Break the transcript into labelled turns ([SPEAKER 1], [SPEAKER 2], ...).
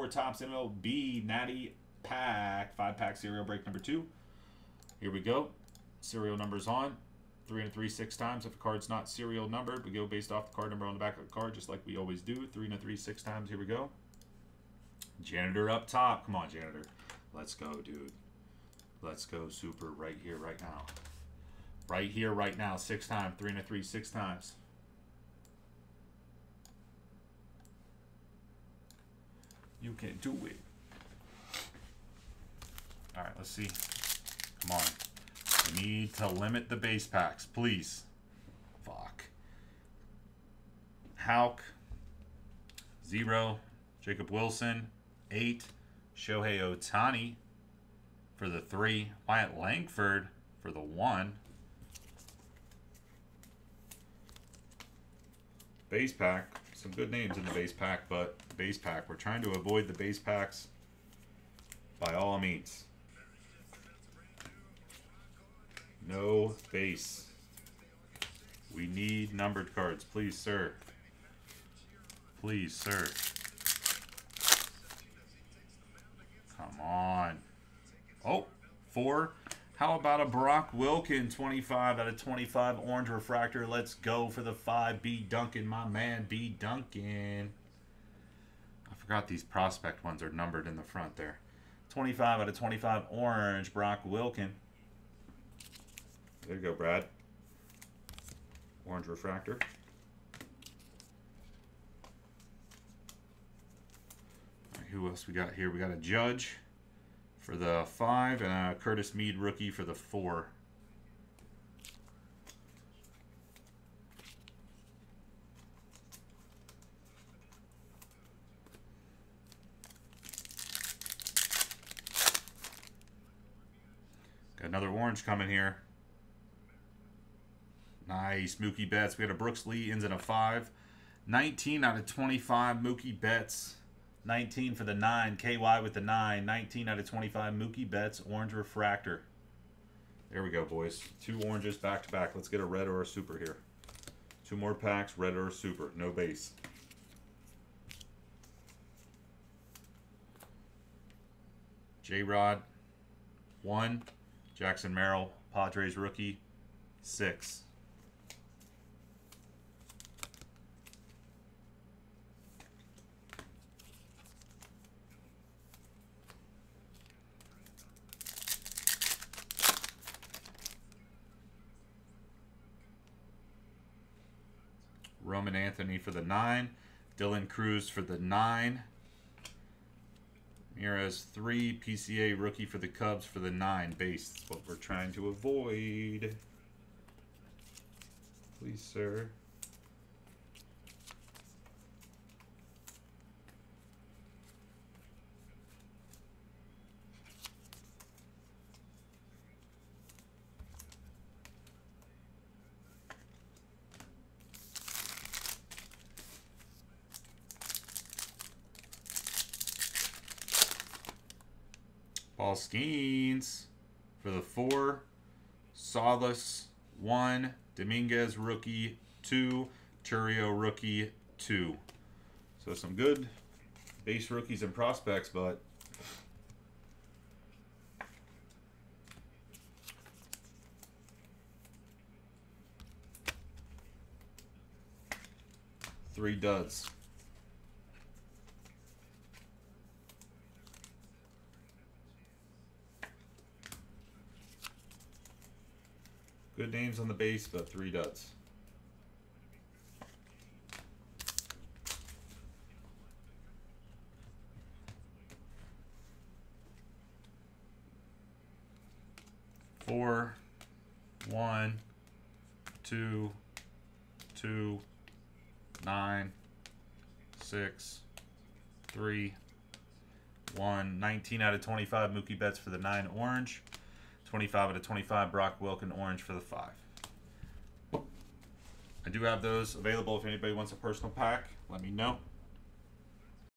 [SPEAKER 1] 4 Topps MLB Natty Pack. 5 pack serial break number 2. Here we go. Serial numbers on. 3 and 3 six times. If a card's not serial numbered, we go based off the card number on the back of the card, just like we always do. 3 and 3 six times. Here we go. Janitor up top. Come on, janitor. Let's go, dude. Let's go super right here, right now. Right here, right now. Six times. Three and three, six times. You can do it. All right, let's see. Come on. We need to limit the base packs, please. Fuck. Houck. Zero. Jacob Wilson. Eight. Shohei Ohtani for the three. Wyatt Langford for the one. Base pack. Some good names in the base pack, but base pack. We're trying to avoid the base packs by all means. No base. We need numbered cards. Please, sir. Please, sir. Come on. Oh, four. How about a Brock Wilken, 25 out of 25 orange refractor? Let's go for the five. B Duncan, my man, B Duncan. I forgot these prospect ones are numbered in the front there. 25 out of 25 orange, Brock Wilken. There you go, Brad. Orange refractor. who else we got here? We got a Judge for the five and a Curtis Mead rookie for the four. Got another orange coming here. Nice. Mookie Betts. We got a Brooks Lee ends in a 5. 19 out of 25 Mookie Betts. 19 for the 9. KY with the 9. 19 out of 25. Mookie Betts, Orange Refractor. There we go, boys. Two oranges back to back. Let's get a red or a super here. Two more packs, red or a super. No base. J-Rod, 1. Jackson Merrill, Padres rookie, 6. Roman Anthony for the 9. Dylan Crews for the 9. Ramirez 3. PCA rookie for the Cubs for the 9. Base. That's what we're trying to avoid. Please, sir. Paul Skenes for the four. Solace, one. Dominguez, rookie, two. Chourio, rookie, two. So some good base rookies and prospects, but three duds. Good names on the base, but three duds. Four, one, two, two, nine, six, three, one. 19 out of 25 Mookie Betts for the nine orange. 25 out of 25 Brock Wilken Orange for the 5. I do have those available if anybody wants a personal pack. Let me know.